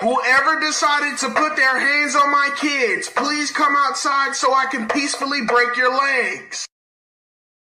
Whoever decided to put their hands on my kids, please come outside so I can peacefully break your legs.